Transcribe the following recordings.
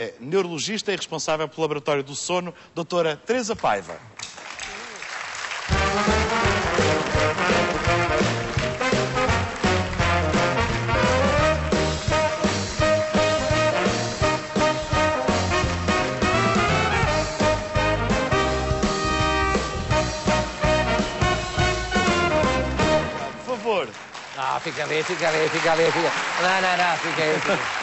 É neurologista e responsável pelo Laboratório do Sono, doutora Teresa Paiva. Por favor. No, fica ali, fica ali, fica ali, fica. Não, não, não, fica aí. Fica.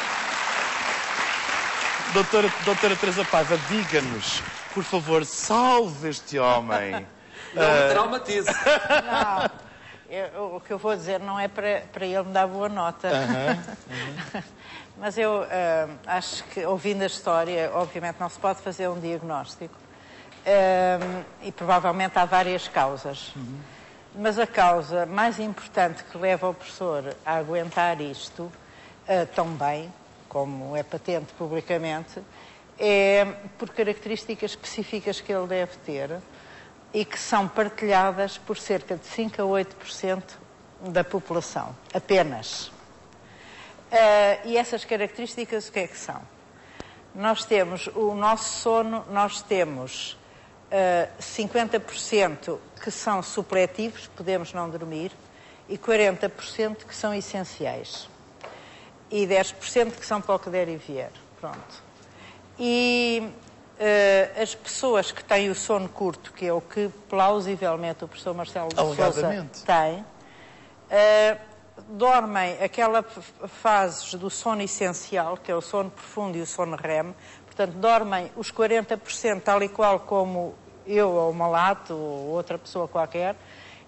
Doutora, doutora Teresa Paiva, diga-nos, por favor, salve este homem. Não me traumatize. Não, eu- o que eu vou dizer não é para, para ele me dar boa nota. Mas eu ah, acho que, ouvindo a história, obviamente não se pode fazer um diagnóstico. Ah, e provavelmente há várias causas. Mas a causa mais importante que leva o professor a aguentar isto ah, tão bem, como é patente publicamente, é por características específicas que ele deve ter e que são partilhadas por cerca de 5 a 8% da população, apenas. Ah, e essas características o que é que são? Nós temos o nosso sono, nós temos ah, 50% que são supletivos, podemos não dormir, e 40% que são essenciais. E 10% que são para o que der e vier. Pronto. E eh, as pessoas que têm o sono curto, que é o que plausivelmente o professor Marcelo de Sousa tem, eh, dormem aquela fases do sono essencial, que é o sono profundo e o sono REM, portanto, dormem os 40% tal e qual como eu ou o Malato ou outra pessoa qualquer,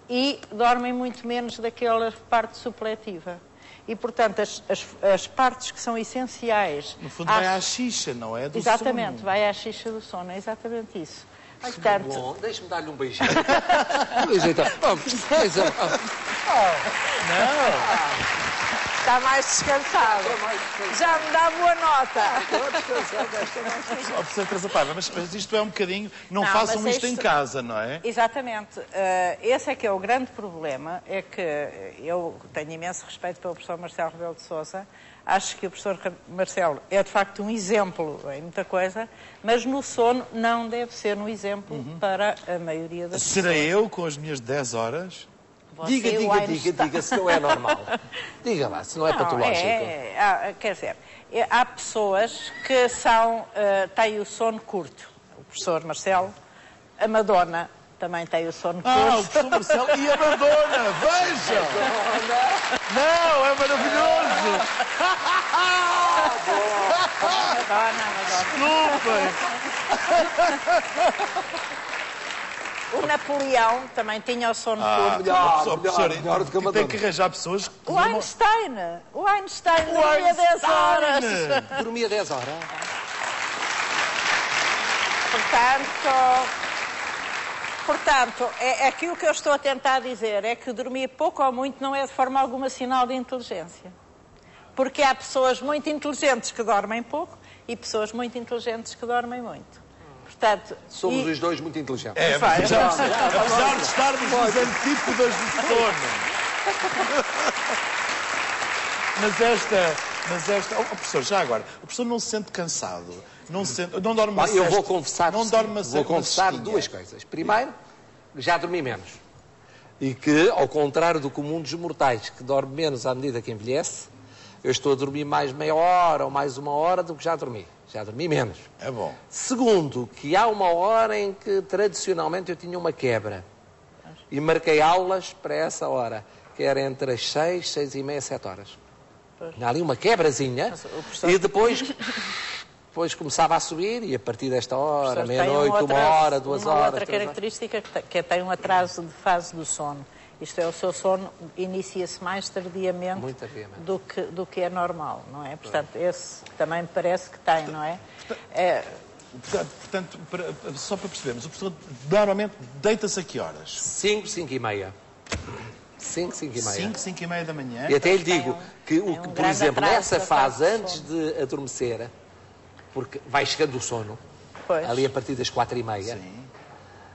e dormem muito menos daquela parte supletiva. E, portanto, as, as- as partes que são essenciais... No fundo, vai às- à xixa, não é? Do Exatamente, sono. vai à xixa do sono, é exatamente isso. Portanto, Bom, deixa-me dar-lhe um beijinho. um beijinho, então. Vamos, pois é. Está mais descansado. Já me dá boa nota. Ó, professora Teresa Paiva, mas, mas isto é um bocadinho... Não, Não, façam mas isto em casa, não é? Exatamente. Eh, esse é que é o grande problema, é que eu tenho imenso respeito pelo professor Marcelo Rebelo de Sousa. Acho que o professor Marcelo é, de facto, um exemplo em muita coisa, mas no sono não deve ser um exemplo Uhum. para a maioria das Serei eu com as minhas 10 horas? Você, Diga, diga, diga, Einstein. diga, se não é normal. Diga lá, se não é Não, patológico. é- há- quer dizer, é- há pessoas que são, eh, têm o sono curto. O professor Marcelo, a Madonna também tem o sono Ah, o curto. professor Marcelo e a Madonna, veja! Não, é maravilhoso! Madonna, Madonna. Desculpem! O Napoleão também tinha o sono Ah, curto. melhor, do que a tem que arranjar pessoas que... O Einstein, o Einstein O dormia 10 horas. Einstein! Dormia 10 horas. Portanto, portanto é, é aquilo que eu estou a tentar dizer é que dormir pouco ou muito não é de forma alguma sinal de inteligência. Porque há pessoas muito inteligentes que dormem pouco e pessoas muito inteligentes que dormem muito. Portanto, Somos e- os dois muito inteligentes. É, apesar, apesar de estarmos nos antípodas do sono. Mas esta... Mas esta... Oh, professor, já agora, o professor não se sente cansado? Não, se sente, não dorme uma Bem, eu vou confessar, Não dorme uma vou confessar duas coisas. Primeiro, já dormi menos. E que, ao contrário do comum dos mortais, que dorme menos à medida que envelhece, eu estou a dormir mais meia hora ou mais uma hora do que já dormi. Já dormi menos. É bom. Segundo, que há uma hora em que tradicionalmente eu tinha uma quebra. E marquei aulas para essa hora, que era entre as seis, seis e meia, sete horas. Há ali uma quebrazinha professor- e depois, depois começava a subir e a partir desta hora, tem um meia-noite, uma hora, duas uma horas. outra três horas. característica que que tem um atraso de fase do sono. Isto é, o seu sono inicia-se mais tardiamente, Muito tardiamente. Do, que, do que é normal, não é? Portanto, esse também me parece que tem, não é? é Portanto, portanto, para- só para percebermos, o professor normalmente deita-se a que horas? Cinco, cinco e meia. Cinco, cinco e meia. 5, 5 e meia da manhã? E até lhe digo que, o, um por exemplo, nessa fase, antes de adormecer, porque vai chegando o sono, Pois. ali a partir das quatro e meia, Sim.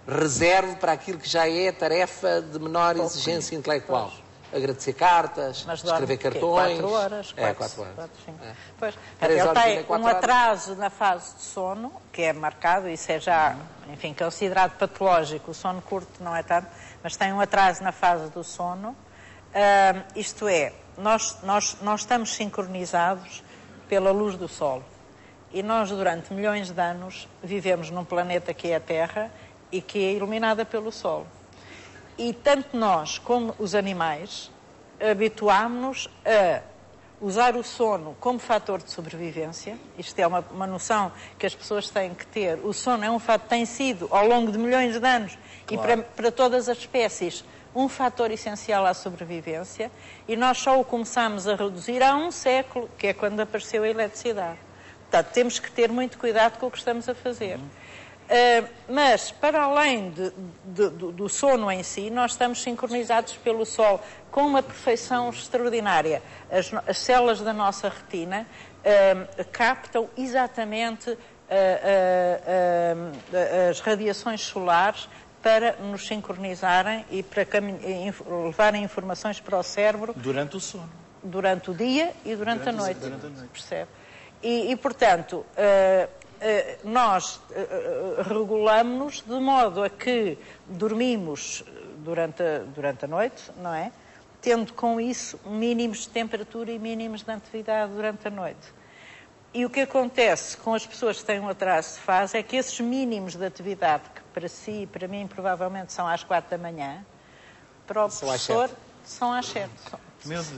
Reservo para aquilo que já é tarefa de menor exigência intelectual. agradecer cartas, escrever cartões. Quatro horas. É, quatro, quatro horas. quatro, cinco. É. Pois, ele tem quatro um horas. atraso na fase de sono, que é marcado, isso é já, enfim, considerado patológico. O sono curto não é tanto, mas tem um atraso na fase do sono. Ah, isto é, nós, nós, nós estamos sincronizados pela luz do Sol. E nós, durante milhões de anos, vivemos num planeta que é a Terra e que é iluminada pelo Sol. E tanto nós como os animais habituámos-nos a usar o sono como fator de sobrevivência. Isto é uma, uma noção que as pessoas têm que ter. O sono é um fator, tem sido, ao longo de milhões de anos, e para, para todas as espécies, um fator essencial à sobrevivência. E nós só o começámos a reduzir há um século, que é quando apareceu a eletricidade. Portanto, temos que ter muito cuidado com o que estamos a fazer. Uh, mas, para além de- de- do, sono em si, nós estamos sincronizados pelo Sol com uma perfeição extraordinária. As, as células da nossa retina uh, captam exatamente uh, as radiações solares para nos sincronizarem e para inf- levarem informações para o cérebro Durante o sono. durante o dia e durante, Durante a noite. durante a noite. Percebe? E, e, portanto, eh, eh, nós eh, eh, regulamos-nos de modo a que dormimos durante a, durante a noite, não é? Tendo com isso mínimos de temperatura e mínimos de atividade durante a noite. E o que acontece com as pessoas que têm um atraso de fase é que esses mínimos de atividade, que para si e para mim provavelmente são às quatro da manhã, para o São às professor sete. são às sete.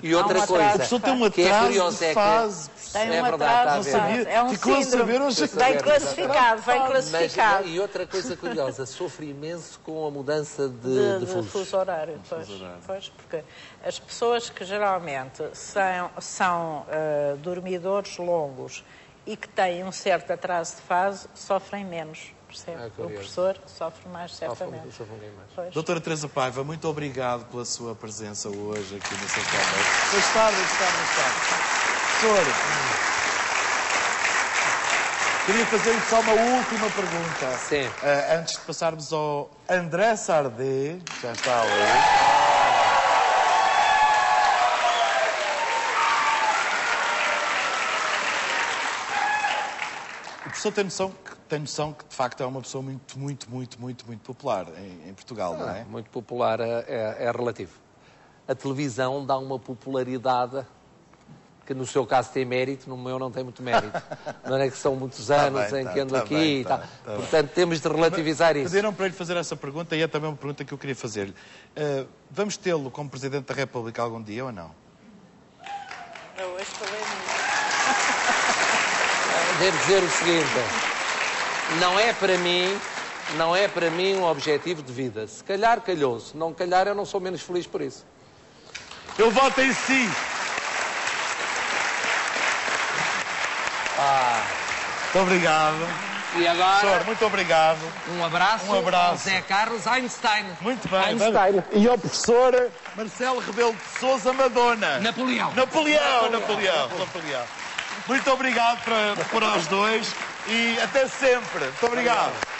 E outra um coisa. A pessoa tem um que é atraso de é que fase. Tem É um verdade, atraso de fase. É um Ficou saber hoje. A Bem classificado, bem Mas, classificado. e outra coisa curiosa, sofre imenso com a mudança de, de, de de fuso horário, pois, pois, porque as pessoas que geralmente são, são ah, dormidores longos e que têm um certo atraso de fase sofrem menos, percebe? Ah, o professor sofre mais, certamente. sofre um mais. Pois. Doutora Teresa Paiva, muito obrigado pela sua presença hoje aqui no seu canal. Mais tarde, tarde. Senhor, queria fazer-lhe só uma última pergunta. Sim. Ah, antes de passarmos ao André Sardé, que já está ali. O professor tem noção, tem noção que, de facto, é uma pessoa muito, muito, muito, muito, muito popular em, em Portugal, não é? Muito popular é, é- é relativo. A televisão dá uma popularidade que no seu caso tem mérito, no meu não tem muito mérito. Não é que são muitos anos bem, em tá, que ando tá aqui bem, e tá, tal. tá. Portanto, temos de relativizar isso. Pediram para lhe fazer essa pergunta e é também uma pergunta que eu queria fazer-lhe. Ah, vamos tê-lo como Presidente da República algum dia ou não? Eu hoje falei nisso. Devo dizer o seguinte: não é para mim, não é para mim um objetivo de vida. Se calhar calhou-se, não calhar eu não sou menos feliz por isso. Eu voto em si! Muito obrigado. E Senhor, agora, muito obrigado. um abraço, Um abraço. ao Zé Carlos Einstein. Muito bem. Einstein. E ao professor Marcelo Rebelo de Souza Madonna. Napoleão. Napoleão, Napoleão, Napoleão. Muito obrigado para, para os dois e até sempre. Muito obrigado.